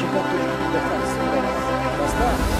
gigantesco que ainda faz. Mas tá?